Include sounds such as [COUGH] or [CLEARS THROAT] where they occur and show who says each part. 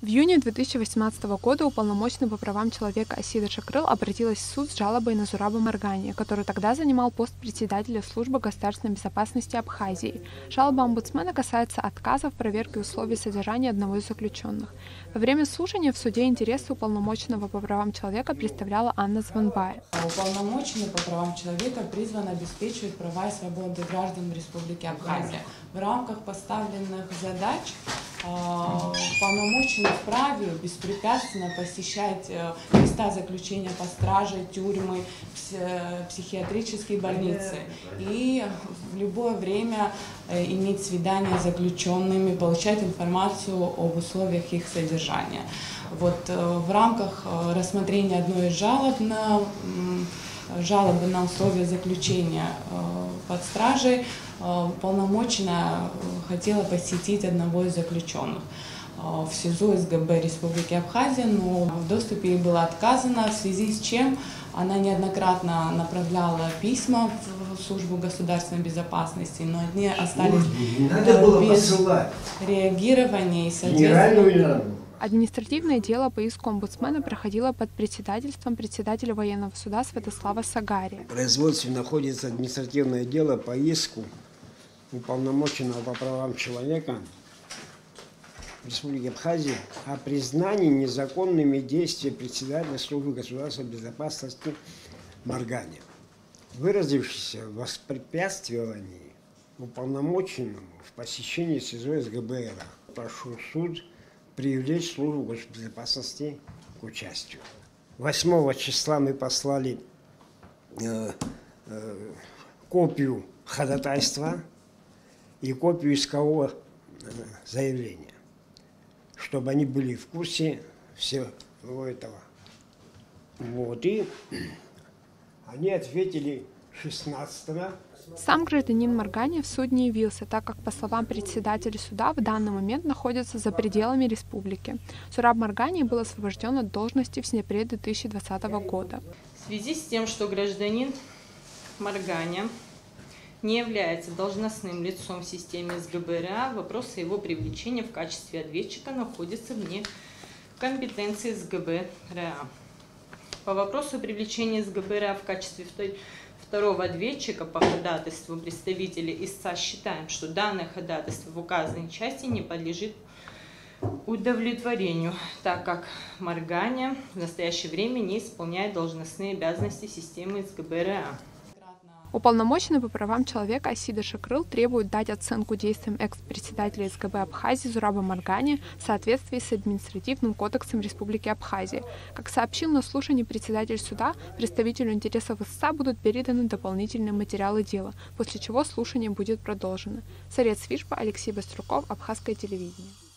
Speaker 1: В июне 2018 года уполномоченный по правам человека Асида Шакрыл обратилась в суд с жалобой на Зураба Маргани, который тогда занимал пост председателя службы государственной безопасности Абхазии. Жалоба омбудсмена касается отказа в проверке условий содержания одного из заключенных. Во время слушания в суде интересы уполномоченного по правам человека представляла Анна Звонбай.
Speaker 2: Уполномоченный по правам человека призван обеспечивать права и свободы граждан Республики Абхазия. В рамках поставленных задач а, полномоченный вправе беспрепятственно посещать э, места заключения по страже, тюрьмы, психиатрические больницы и в любое время э, иметь свидания с заключенными, получать информацию об условиях их содержания. Вот э, в рамках рассмотрения одной из жалоб на жалобы на условия заключения под стражей Э, полномочная э, хотела посетить одного из заключенных э, в СИЗО СГБ Республики Абхазия, но в доступе ей было отказано, в связи с чем она неоднократно направляла письма в службу государственной безопасности, но они остались
Speaker 3: Надо было
Speaker 2: без
Speaker 3: посылать.
Speaker 2: реагирования и, соответственно,
Speaker 1: Административное дело по иску омбудсмена проходило под председательством председателя военного суда Святослава Сагари.
Speaker 3: В производстве находится административное дело по иску уполномоченного по правам человека Республики Абхазия о признании незаконными действий председателя службы государственной безопасности Маргани, выразившийся в воспрепятствовании уполномоченному в посещении СИЗО СГБР. Прошу суд привлечь службу госбезопасности к участию. 8 числа мы послали э, э, копию ходатайства и копию искового э, заявления, чтобы они были в курсе всего этого. Вот, и [CLEARS THROAT] они ответили 16 -го.
Speaker 1: Сам гражданин Маргани в суд не явился, так как, по словам председателя суда, в данный момент находится за пределами республики. Сураб Маргани был освобожден от должности в сентябре 2020 года.
Speaker 4: В связи с тем, что гражданин Маргани не является должностным лицом в системе СГБРА, вопрос о его привлечении в качестве ответчика находится вне компетенции СГБРА. По вопросу привлечения СГБРА в качестве второго ответчика по ходатайству представителей ИСА считаем, что данное ходатайство в указанной части не подлежит удовлетворению, так как Марганя в настоящее время не исполняет должностные обязанности системы СГБРА.
Speaker 1: Уполномоченный по правам человека Асида Шакрыл требует дать оценку действиям экс-председателя СГБ Абхазии Зураба Маргани в соответствии с административным кодексом Республики Абхазия. Как сообщил на слушании председатель суда, представителю интересов ИСА будут переданы дополнительные материалы дела, после чего слушание будет продолжено. Сарец Вишба, Алексей Баструков, Абхазское телевидение.